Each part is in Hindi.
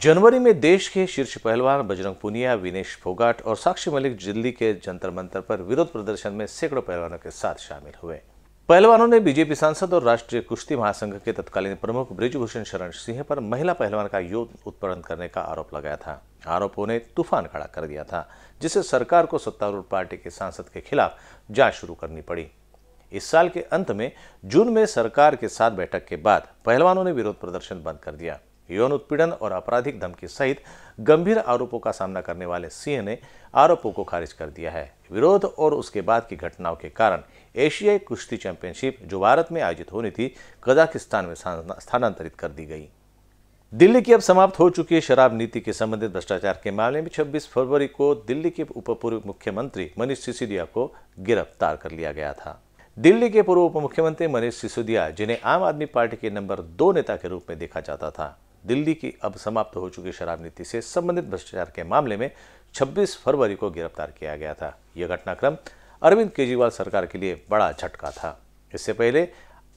जनवरी में देश के शीर्ष पहलवान बजरंग पुनिया, विनेश फोगाट और साक्षी मलिक दिल्ली के जंतर मंतर पर विरोध प्रदर्शन में सैकड़ों पहलवानों के साथ शामिल हुए। पहलवानों ने बीजेपी सांसद और राष्ट्रीय कुश्ती महासंघ के तत्कालीन प्रमुख ब्रिजभूषण शरण सिंह पर महिला पहलवान का युद्ध उत्पन्न करने का आरोप लगाया था। आरोपों ने तूफ़ान खड़ा कर दिया था, जिससे सरकार को सत्तारूढ़ पार्टी के सांसद के खिलाफ जाँच शुरू करनी पड़ी। इस साल के अंत में जून में सरकार के साथ बैठक के बाद पहलवानों ने विरोध प्रदर्शन बंद कर दिया। यौन उत्पीड़न और आपराधिक धमकी सहित गंभीर आरोपों का सामना करने वाले सिंह ने आरोपों को खारिज कर दिया है। विरोध और उसके बाद की घटनाओं के कारण एशियाई कुश्ती चैंपियनशिप जो भारत में आयोजित होनी थी, कजाकिस्तान में स्थानांतरित कर दी गई। दिल्ली की अब समाप्त हो चुकी शराब नीति के संबंधित भ्रष्टाचार के मामले में 26 फरवरी को दिल्ली के उप पूर्व मुख्यमंत्री मनीष सिसोदिया को गिरफ़्तार कर लिया गया था। दिल्ली के पूर्व उप मुख्यमंत्री मनीष सिसोदिया, जिन्हें आम आदमी पार्टी के नंबर दो नेता के रूप में देखा जाता था दिल्ली की अब समाप्त हो चुकी शराब नीति से संबंधित भ्रष्टाचार के मामले में 26 फरवरी को गिरफ़्तार किया गया था। यह घटनाक्रम अरविंद केजरीवाल सरकार के लिए बड़ा झटका था। इससे पहले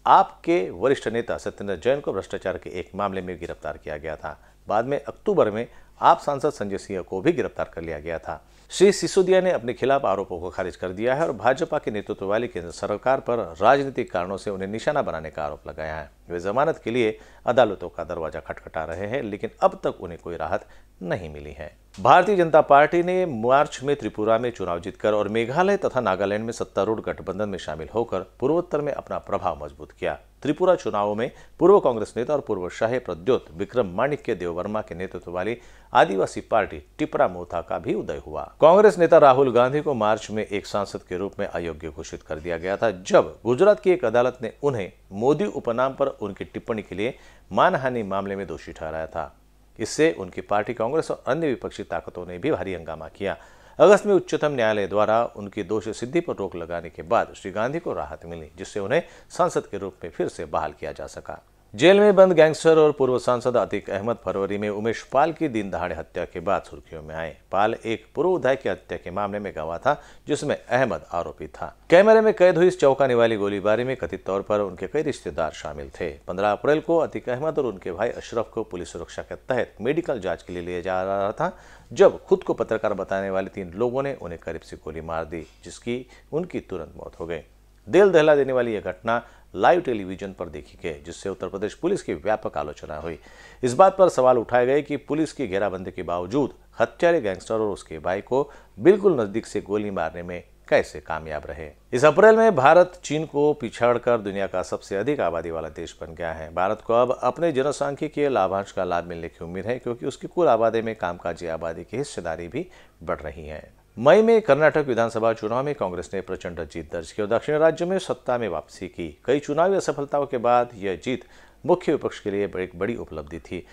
आपके वरिष्ठ नेता सत्येंद्र जैन को भ्रष्टाचार के एक मामले में गिरफ़्तार किया गया था। बाद में अक्टूबर में आप सांसद संजय सिंह को भी गिरफ़्तार कर लिया गया था। श्री सिसोदिया ने अपने खिलाफ आरोपों को खारिज कर दिया है और भाजपा के नेतृत्व वाली केंद्र सरकार पर राजनीतिक कारणों से उन्हें निशाना बनाने का आरोप लगाया है। वे जमानत के लिए अदालतों का दरवाज़ा खटखटा रहे हैं, लेकिन अब तक उन्हें कोई राहत नहीं मिली है। भारतीय जनता पार्टी ने मार्च में त्रिपुरा में चुनाव जीतकर और मेघालय तथा नागालैंड में सत्तारूढ़ गठबंधन में शामिल होकर पूर्वोत्तर में अपना प्रभाव मज़बूत किया। त्रिपुरा चुनावों में पूर्व कांग्रेस नेता और पूर्व शाही प्रद्योत विक्रम माणिक्य देववर्मा के नेतृत्व वाली आदिवासी पार्टी टिपरा मोथा का भी उदय हुआ। कांग्रेस नेता राहुल गांधी को मार्च में एक सांसद के रूप में अयोग्य घोषित कर दिया गया था, जब गुजरात की एक अदालत ने उन्हें मोदी उपनाम पर उनकी टिप्पणी के लिए मानहानि मामले में दोषी ठहराया था। इससे उनकी पार्टी कांग्रेस और अन्य विपक्षी ताकतों ने भी भारी हंगामा किया। अगस्त में उच्चतम न्यायालय द्वारा उनकी दोष सिद्धि पर रोक लगाने के बाद श्री गांधी को राहत मिली, जिससे उन्हें सांसद के रूप में फिर से बहाल किया जा सका। जेल में बंद गैंगस्टर और पूर्व सांसद अतीक अहमद फरवरी में उमेश पाल की दिन दहाड़े हत्या के बाद सुर्खियों में आए। पाल एक पूर्व विधायक की हत्या के मामले में गवाह था, जिसमें अहमद आरोपी था। कैमरे में कैद हुई इस चौंकाने वाली गोलीबारी में कथित तौर पर उनके कई रिश्तेदार शामिल थे। पंद्रह अप्रैल को अतिक अहमद और उनके भाई अशरफ को पुलिस सुरक्षा के तहत मेडिकल जाँच के लिए लिया जा रहा था, जब खुद को पत्रकार बताने वाले तीन लोगों ने उन्हें करीब से गोली मार दी, जिसकी उनकी तुरंत मौत हो गई। दिल दहला देने वाली यह घटना लाइव टेलीविज़न पर देखी गई, जिससे उत्तर प्रदेश पुलिस की व्यापक आलोचना हुई। इस बात पर सवाल उठाए गए कि पुलिस की घेराबंदी के बावजूद हत्यारे गैंगस्टर और उसके भाई को बिल्कुल नज़दीक से गोली मारने में कैसे कामयाब रहे। इस अप्रैल में भारत चीन को पिछड़कर दुनिया का सबसे अधिक आबादी वाला देश बन गया है। भारत को अब अपने जनसांख्यिकीय लाभांश का लाभ मिलने की उम्मीद है, क्योंकि उसकी कुल आबादी में कामकाजी आबादी की हिस्सेदारी भी बढ़ रही है। मई में कर्नाटक विधानसभा चुनाव में कांग्रेस ने प्रचंड जीत दर्ज की और दक्षिण राज्य में सत्ता में वापसी की। कई चुनावी असफलताओं के बाद यह जीत मुख्य विपक्ष के लिए एक बड़ी उपलब्धि थी।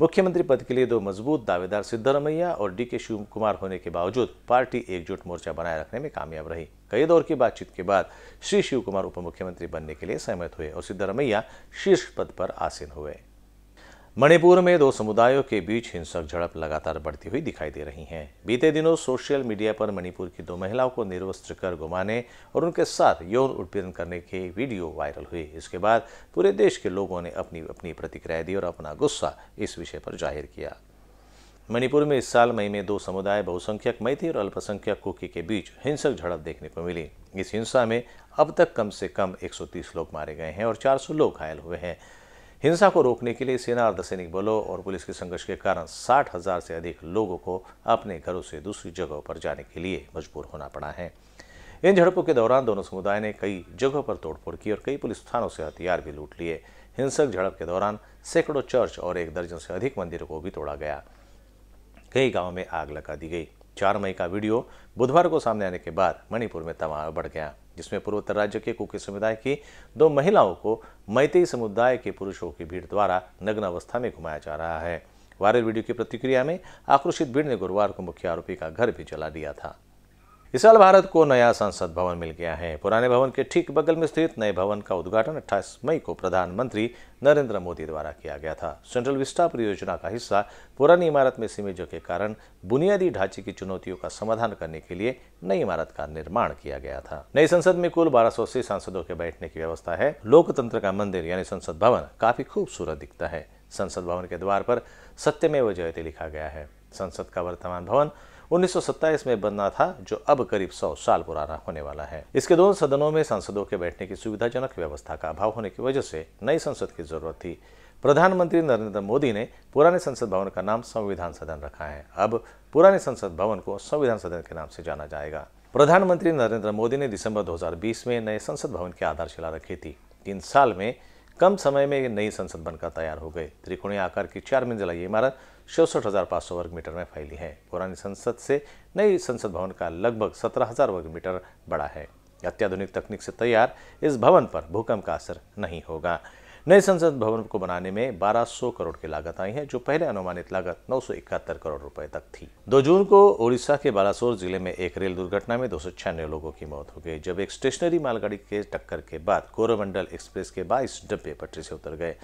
मुख्यमंत्री पद के लिए दो मज़बूत दावेदार सिद्धरमैया और डी के शिव कुमार होने के बावजूद पार्टी एकजुट मोर्चा बनाए रखने में कामयाब रही। कई दौर की बातचीत के बाद श्री शिव कुमार उप मुख्यमंत्री बनने के लिए सहमत हुए और सिद्धरमैया शीर्ष पद पर आसीन हुए। मणिपुर में दो समुदायों के बीच हिंसक झड़प लगातार बढ़ती हुई दिखाई दे रही हैं। बीते दिनों सोशल मीडिया पर मणिपुर की दो महिलाओं को निर्वस्त्र कर घुमाने और उनके साथ यौन उत्पीड़न करने के वीडियो वायरल हुए। इसके बाद पूरे देश के लोगों ने अपनी अपनी प्रतिक्रिया दी और अपना गुस्सा इस विषय पर ज़ाहिर किया। मणिपुर में इस साल मई में दो समुदाय बहुसंख्यक मैथी और अल्पसंख्यक कुकी के बीच हिंसक झड़प देखने को मिली। इस हिंसा में अब तक कम से कम 130 लोग मारे गए हैं और 400 लोग घायल हुए हैं। हिंसा को रोकने के लिए सेना अर्धसैनिक बलों और पुलिस के संघर्ष के कारण साठ हज़ार से अधिक लोगों को अपने घरों से दूसरी जगहों पर जाने के लिए मजबूर होना पड़ा है। इन झड़पों के दौरान दोनों समुदाय ने कई जगहों पर तोड़फोड़ की और कई पुलिस थानों से हथियार भी लूट लिए। हिंसक झड़प के दौरान सैकड़ों चर्च और एक दर्जन से अधिक मंदिरों को भी तोड़ा गया। कई गाँवों में आग लगा दी गई। चार मई का वीडियो बुधवार को सामने आने के बाद मणिपुर में तनाव बढ़ गया, जिसमें पूर्वोत्तर राज्य के कुकी समुदाय की दो महिलाओं को मैत्री समुदाय के पुरुषों की भीड़ द्वारा नग्न अवस्था में घुमाया जा रहा है। वायरल वीडियो की प्रतिक्रिया में आक्रोशित भीड़ ने गुरुवार को मुख्य आरोपी का घर भी जला दिया था। इस साल भारत को नया संसद भवन मिल गया है। पुराने भवन के ठीक बगल में स्थित नए भवन का उद्घाटन 28 मई को प्रधानमंत्री नरेंद्र मोदी द्वारा किया गया था। सेंट्रल विस्टा परियोजना का हिस्सा पुरानी इमारत में सीमित के कारण बुनियादी ढांचे की चुनौतियों का समाधान करने के लिए नई इमारत का निर्माण किया गया था। नई संसद में कुल बारह सौ सांसदों के बैठने की व्यवस्था है। लोकतंत्र का मंदिर यानी संसद भवन काफ़ी खूबसूरत दिखता है। संसद भवन के द्वार पर सत्यमेव जयते लिखा गया है। संसद का वर्तमान भवन 1927 में बनना था, जो अब करीब 100 साल पुराना होने वाला है। इसके दोनों सदनों में सांसदों के बैठने की सुविधाजनक व्यवस्था का अभाव होने की वजह से नई संसद की ज़रूरत थी। प्रधानमंत्री नरेंद्र मोदी ने पुराने संसद भवन का नाम संविधान सदन रखा है। अब पुराने संसद भवन को संविधान सदन के नाम से जाना जाएगा। प्रधानमंत्री नरेंद्र मोदी ने दिसंबर 2020 में नए संसद भवन की आधारशिला रखी थी। तीन साल में कम समय में ये नई संसद बनकर तैयार हो गई। त्रिकोणीय आकार की चार मंजिला ये इमारत चौसठ हज़ार पाँच सौ वर्ग मीटर में फैली है। पुरानी संसद से नई संसद भवन का लगभग सत्रह हज़ार वर्ग मीटर बड़ा है। अत्याधुनिक तकनीक से तैयार इस भवन पर भूकंप का असर नहीं होगा। नए संसद भवन को बनाने में 1200 करोड़ की लागत आई है, जो पहले अनुमानित लागत नौ सौ इकहत्तर करोड़ रुपए तक थी। 2 जून को ओडिशा के बालासोर ज़िले में एक रेल दुर्घटना में दो सौ छियानवे लोगों की मौत हो गई, जब एक स्टेशनरी मालगाड़ी के टक्कर के बाद कोरोमंडल एक्सप्रेस के बाईस डब्बे पटरी से उतर गए।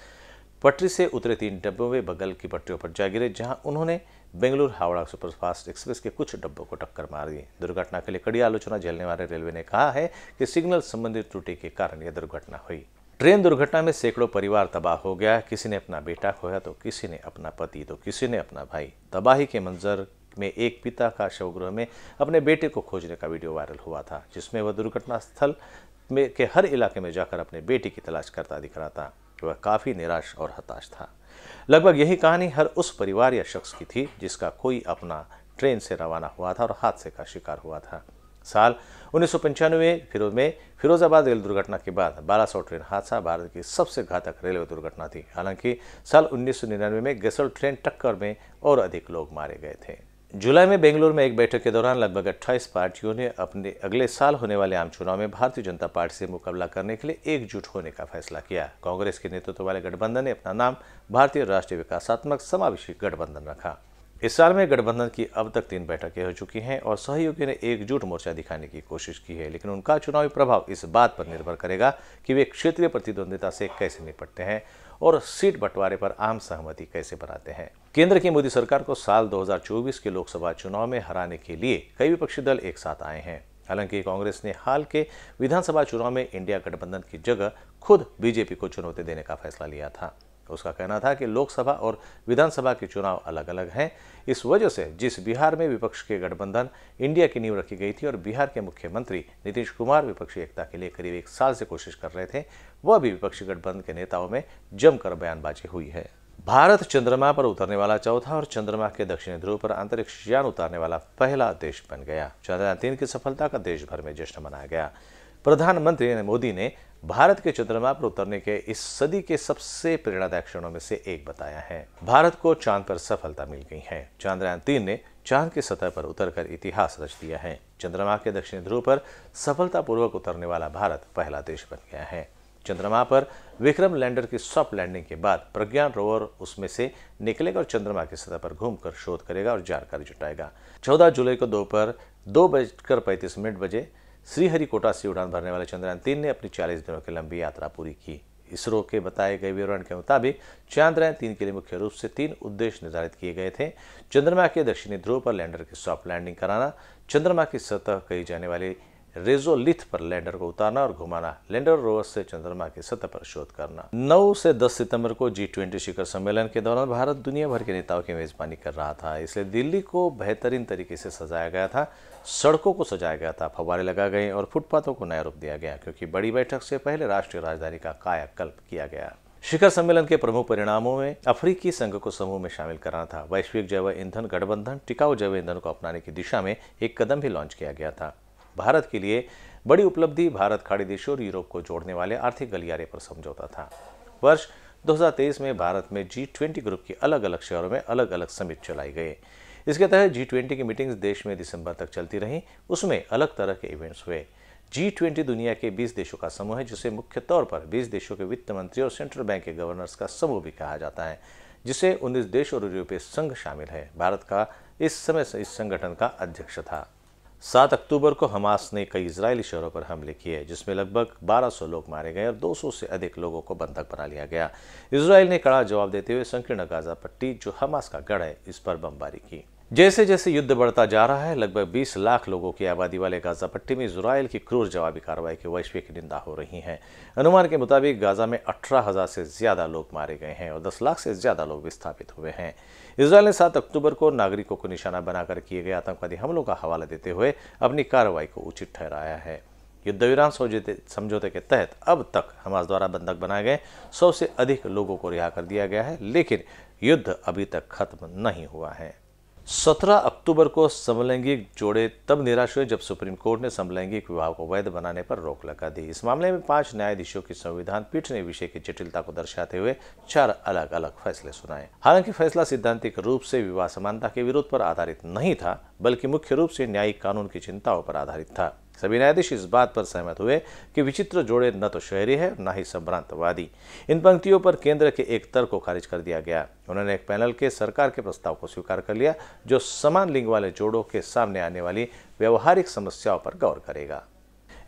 पटरी से उतरे तीन डब्बों में बगल की पटरियों पर जा गिरे, जहाँ उन्होंने बेंगलुरु हावड़ा सुपरफास्ट एक्सप्रेस के कुछ डब्बों को टक्कर मार दी। दुर्घटना के लिए कड़ी आलोचना झेलने वाले रेलवे ने कहा है कि सिग्नल संबंधित त्रुटि के कारण यह दुर्घटना हुई। ट्रेन दुर्घटना में सैकड़ों परिवार तबाह हो गया। किसी ने अपना बेटा खोया तो किसी ने अपना पति तो किसी ने अपना भाई। तबाही के मंजर में एक पिता का शवगृह में अपने बेटे को खोजने का वीडियो वायरल हुआ था, जिसमें वह दुर्घटना स्थल में के हर इलाके में जाकर अपने बेटे की तलाश करता दिख रहा था। वह काफ़ी निराश और हताश था। लगभग यही कहानी हर उस परिवार या शख्स की थी, जिसका कोई अपना ट्रेन से रवाना हुआ था और हादसे का शिकार हुआ था। साल उन्नीस फिरोज में फिरोजाबाद रेल दुर्घटना के बाद बालासोर ट्रेन हादसा भारत की सबसे घातक रेलवे दुर्घटना थी। हालाँकि साल उन्नीस सौ निन्यानवे में गैसल ट्रेन टक्कर में और अधिक लोग मारे गए थे। जुलाई में बेंगलुरु में एक बैठक के दौरान लगभग 28 पार्टियों ने अपने अगले साल होने वाले आम चुनाव में भारतीय जनता पार्टी से मुकाबला करने के लिए एकजुट होने का फैसला किया। कांग्रेस के नेतृत्व वाले गठबंधन ने अपना नाम भारतीय राष्ट्रीय विकासात्मक समावेशी गठबंधन रखा। इस साल में गठबंधन की अब तक तीन बैठकें हो चुकी हैं और सहयोगी ने एकजुट मोर्चा दिखाने की कोशिश की है, लेकिन उनका चुनावी प्रभाव इस बात पर निर्भर करेगा कि वे क्षेत्रीय प्रतिद्वंदिता से कैसे निपटते हैं और सीट बंटवारे पर आम सहमति कैसे बनाते हैं। केंद्र की मोदी सरकार को साल 2024 के लोकसभा चुनाव में हराने के लिए कई विपक्षी दल एक साथ आए हैं। हालाँकि कांग्रेस ने हाल के विधानसभा चुनाव में इंडिया गठबंधन की जगह खुद बीजेपी को चुनौती देने का फैसला लिया था। उसका कहना था कि लोकसभा और विधानसभा के चुनाव अलग अलग हैं। इस वजह से जिस बिहार में विपक्ष के गठबंधन इंडिया की नींव रखी गई थी और बिहार के मुख्यमंत्री नीतीश कुमार विपक्षी एकता के लिए करीब एक साल से कोशिश कर रहे थे, वह भी विपक्षी गठबंधन के नेताओं में जमकर बयानबाजी हुई है। भारत चंद्रमा पर उतरने वाला चौथा और चंद्रमा के दक्षिणी ध्रुव पर अंतरिक्ष यान उतारने वाला पहला देश बन गया। चंद्रयान तीन की सफलता का देश भर में जश्न मनाया गया। प्रधानमंत्री मोदी ने भारत के चंद्रमा पर उतरने के इस सदी के सबसे प्रेरणादायक क्षणों में से एक बताया है। भारत को चाँद पर सफलता मिल गई है। चंद्रयान तीन ने चाँद की सतह पर उतरकर इतिहास रच दिया है। चंद्रमा के दक्षिणी ध्रुव पर सफलतापूर्वक उतरने वाला भारत पहला देश बन गया है। चंद्रमा पर विक्रम लैंडर की सॉफ्ट लैंडिंग के बाद प्रज्ञान रोवर उसमें से निकलेगा और चंद्रमा की सतह पर घूमकर शोध करेगा और जानकारी जुटाएगा। चौदह जुलाई को दोपहर दो बजकर पैंतीस मिनट बजे श्रीहरिकोटा से उड़ान भरने वाले चंद्रयान तीन ने अपनी 40 दिनों की लंबी यात्रा पूरी की। इसरो के बताए गए विवरण के मुताबिक चंद्रयान तीन के लिए मुख्य रूप से तीन उद्देश्य निर्धारित किए गए थे। चंद्रमा के दक्षिणी ध्रुव पर लैंडर की सॉफ्ट लैंडिंग कराना, चंद्रमा की सतह कही जाने वाली रेजोलिथ पर लैंडर को उतारना और घुमाना, लैंडर रोवर से चंद्रमा की सतह पर शोध करना। 9 से 10 सितंबर को जी ट्वेंटी शिखर सम्मेलन के दौरान भारत दुनिया भर के नेताओं की मेजबानी कर रहा था। इसलिए दिल्ली को बेहतरीन तरीके से सजाया गया था, सड़कों को सजाया गया था फवारे लगा गए और फुटपाथों को नया रूप दिया गया, क्योंकि बड़ी बैठक से पहले राष्ट्रीय राजधानी का कायाकल्प किया गया। शिखर सम्मेलन के प्रमुख परिणामों में अफ्रीकी संघ को समूह में शामिल करना था। वैश्विक जैव ईंधन गठबंधन, टिकाऊ जैव ईंधन को अपनाने की दिशा में एक कदम भी लॉन्च किया गया था। भारत के लिए बड़ी उपलब्धि भारत खाड़ी देशों और यूरोप को जोड़ने वाले आर्थिक गलियारे पर समझौता था। वर्ष 2023 में भारत में जी ट्वेंटी ग्रुप की अलग अलग शहरों में अलग अलग समिट चलाई गई। इसके तहत जी ट्वेंटी की मीटिंग्स देश में दिसंबर तक चलती रहीं। उसमें अलग तरह के इवेंट्स हुए। जी ट्वेंटी दुनिया के 20 देशों का समूह है, जिसे मुख्य तौर पर 20 देशों के वित्त मंत्री और सेंट्रल बैंक के गवर्नर्स का समूह भी कहा जाता है, जिसे 19 देश और यूरोपीय संघ शामिल है। भारत का इस समय इस संगठन का अध्यक्ष था। सात अक्टूबर को हमास ने कई इसराइली शहरों पर हमले किए, जिसमें लगभग 1200 लोग मारे गए और 200 से अधिक लोगों को बंधक बना लिया गया। इसराइल ने कड़ा जवाब देते हुए संकीर्ण गाजा पट्टी, जो हमास का गढ़ है, इस पर बमबारी की। जैसे जैसे युद्ध बढ़ता जा रहा है, लगभग 20 लाख लोगों की आबादी वाले गाजा पट्टी में इसराइल की क्रूर जवाबी कार्रवाई की वैश्विक निंदा हो रही है। अनुमान के मुताबिक गाजा में अठारह हज़ार से ज़्यादा लोग मारे गए हैं और 10 लाख से ज़्यादा लोग विस्थापित हुए हैं। इसराइल ने सात अक्टूबर को नागरिकों को निशाना बनाकर किए गए आतंकवादी हमलों का हवाला देते हुए अपनी कार्रवाई को उचित ठहराया है। युद्ध विराम समझौते के तहत अब तक हमास द्वारा बंधक बनाए गए सौ से अधिक लोगों को रिहा कर दिया गया है, लेकिन युद्ध अभी तक खत्म नहीं हुआ है। 17 अक्टूबर को समलैंगिक जोड़े, तब निराश हुए जब सुप्रीम कोर्ट ने समलैंगिक विवाह को वैध बनाने पर रोक लगा दी। इस मामले में पाँच न्यायाधीशों की संविधान पीठ ने विषय की जटिलता को दर्शाते हुए चार अलग अलग फैसले सुनाए। हालाँकि फैसला सिद्धांतिक रूप से विवाह समानता के विरोध पर आधारित नहीं था, बल्कि मुख्य रूप से न्यायिक कानून की चिंताओं पर आधारित था। सभी न्यायाधीश इस बात पर सहमत हुए कि विचित्र जोड़े न तो शहरी है, न ही संभ्रांतवादी। इन पंक्तियों पर केंद्र के एक तर्क को खारिज कर दिया गया। उन्होंने एक पैनल के सरकार के प्रस्ताव को स्वीकार कर लिया, जो समान लिंग वाले जोड़ों के सामने आने वाली व्यवहारिक समस्याओं पर गौर करेगा।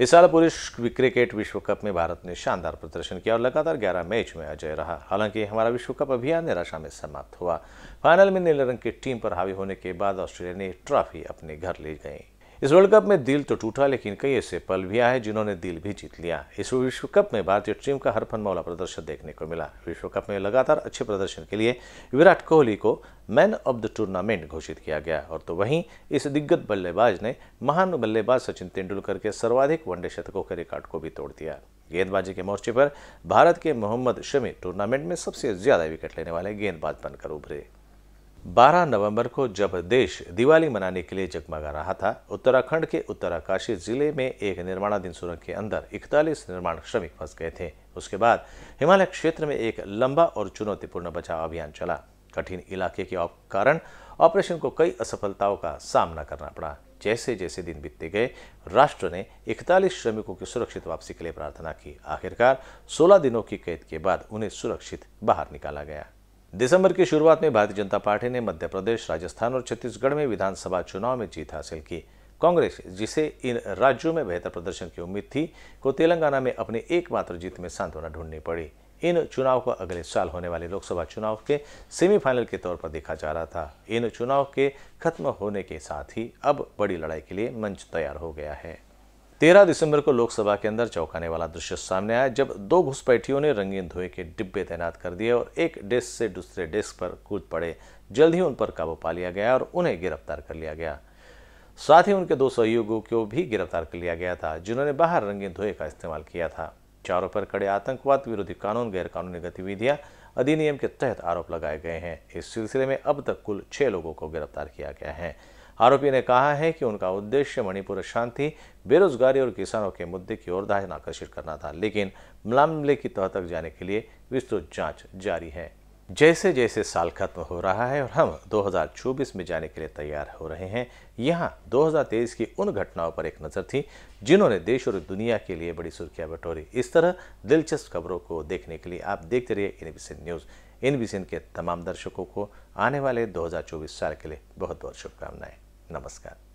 इस साल पुरुष क्रिकेट विश्व कप में भारत ने शानदार प्रदर्शन किया और लगातार 11 मैच में अजय रहा। हालाँकि हमारा विश्व कप अभियान निराशा में समाप्त हुआ। फाइनल में नीले रंग की टीम पर हावी होने के बाद ऑस्ट्रेलिया ने ट्रॉफी अपने घर ले गई। इस वर्ल्ड कप में दिल तो टूटा, लेकिन कई ऐसे पल भी आए जिन्होंने दिल भी जीत लिया। इस विश्व कप में भारतीय टीम का हरफन मौला प्रदर्शन देखने को मिला। विश्व कप में लगातार अच्छे प्रदर्शन के लिए विराट कोहली को मैन ऑफ़ द टूर्नामेंट घोषित किया गया और तो वहीं इस दिग्गज बल्लेबाज ने महान बल्लेबाज सचिन तेंदुलकर के सर्वाधिक वनडे शतकों के रिकॉर्ड को भी तोड़ दिया। गेंदबाजी के मोर्चे पर भारत के मोहम्मद शमी टूर्नामेंट में सबसे ज़्यादा विकेट लेने वाले गेंदबाज बनकर उभरे। 12 नवंबर को जब देश दिवाली मनाने के लिए जगमगा रहा था, उत्तराखंड के उत्तराकाशी ज़िले में एक निर्माणाधीन सुरंग के अंदर इकतालीस निर्माण श्रमिक फंस गए थे। उसके बाद हिमालय क्षेत्र में एक लंबा और चुनौतीपूर्ण बचाव अभियान चला। कठिन इलाके के कारण ऑपरेशन को कई असफलताओं का सामना करना पड़ा। जैसे जैसे दिन बीतते गए, राष्ट्र ने 41 श्रमिकों की सुरक्षित वापसी के लिए प्रार्थना की। आखिरकार 16 दिनों की कैद के बाद उन्हें सुरक्षित बाहर निकाला गया। दिसंबर की शुरुआत में भारतीय जनता पार्टी ने मध्य प्रदेश, राजस्थान और छत्तीसगढ़ में विधानसभा चुनाव में जीत हासिल की। कांग्रेस, जिसे इन राज्यों में बेहतर प्रदर्शन की उम्मीद थी, को तेलंगाना में अपनी एकमात्र जीत में सांत्वना ढूंढनी पड़ी। इन चुनाव को अगले साल होने वाले लोकसभा चुनाव के सेमीफाइनल के तौर पर देखा जा रहा था। इन चुनाव के खत्म होने के साथ ही अब बड़ी लड़ाई के लिए मंच तैयार हो गया है। तेरह दिसंबर को लोकसभा के अंदर चौंकाने वाला दृश्य सामने आया, जब दो घुसपैठियों ने रंगीन धुएँ के डिब्बे तैनात कर दिए और एक डेस्क से दूसरे डेस्क पर कूद पड़े। जल्द ही उन पर काबू पा लिया गया और उन्हें गिरफ़्तार कर लिया गया। साथ ही उनके दो सहयोगियों को भी गिरफ़्तार कर लिया गया था, जिन्होंने बाहर रंगीन धुएँ का इस्तेमाल किया था। चारों पर कड़े आतंकवाद विरोधी कानून, गैरकानूनी गतिविधियाँ, अधिनियम के तहत आरोप लगाए गए हैं। इस सिलसिले में अब तक कुल छह लोगों को गिरफ़्तार किया गया है। आरोपी ने कहा है कि उनका उद्देश्य मणिपुर शांति, बेरोजगारी और किसानों के मुद्दे की ओर ध्यान आकर्षित करना था, लेकिन मामले की तह तक जाने के लिए विस्तृत जाँच जारी है। जैसे जैसे साल खत्म हो रहा है और हम 2024 में जाने के लिए तैयार हो रहे हैं, यहाँ 2023 की उन घटनाओं पर एक नज़र थी, जिन्होंने देश और दुनिया के लिए बड़ी सुर्खियाँ बटोरी। इस तरह दिलचस्प खबरों को देखने के लिए आप देखते रहिए इनविशन न्यूज़। इनविशन के तमाम दर्शकों को आने वाले 2024 साल के लिए बहुत बहुत शुभकामनाएँ। नमस्कार